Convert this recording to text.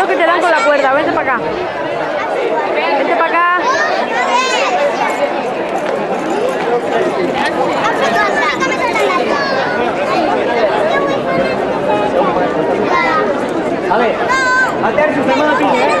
Lo que te dan con la cuerda, vente para acá. Vente para acá. A ver, a ter su semana aquí, ¿eh?